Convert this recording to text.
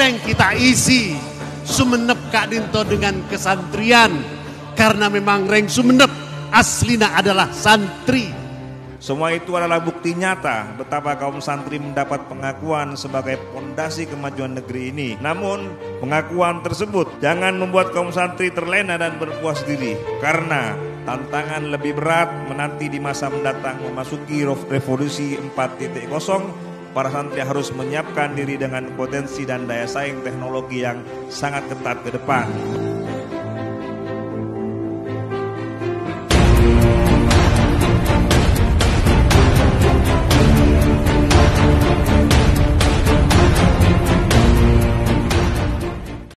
ngereng kita isi sumenep Kak Dinto dengan kesantrian. Karena memang reng sumenep aslina adalah santri semua itu adalah bukti nyata betapa kaum santri mendapat pengakuan sebagai pondasi kemajuan negeri ini. Namun, pengakuan tersebut jangan membuat kaum santri terlena dan berpuas diri karena tantangan lebih berat menanti di masa mendatang memasuki revolusi 4.0 para santri harus menyiapkan diri dengan potensi dan daya saing teknologi yang sangat ketat ke depan.